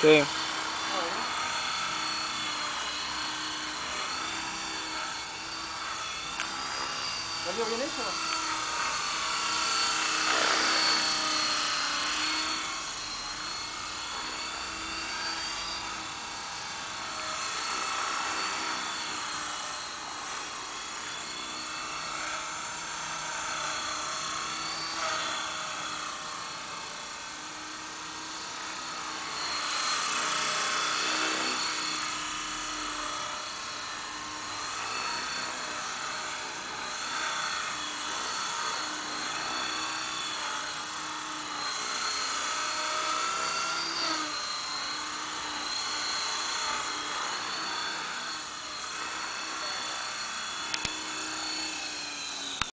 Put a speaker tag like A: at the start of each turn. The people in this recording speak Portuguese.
A: Tenho.
B: Vai ver nem chama.